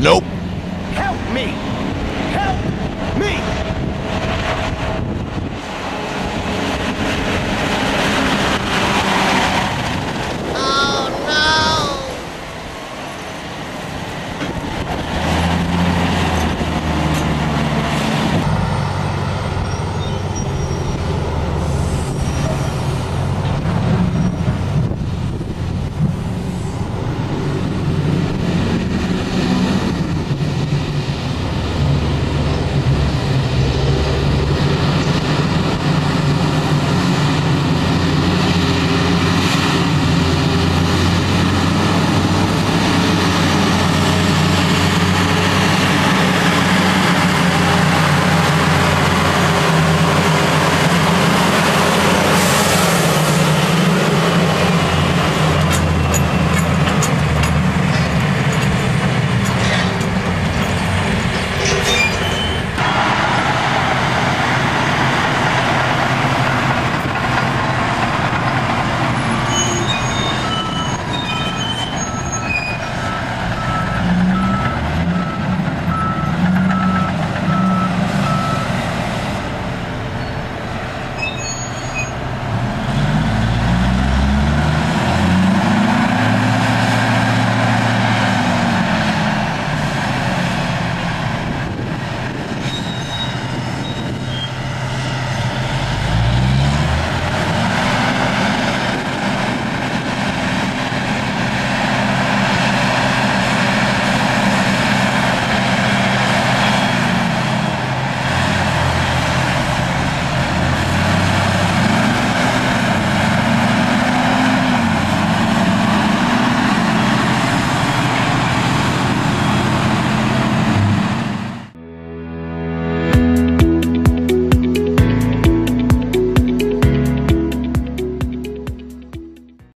Nope. Help me! Help me!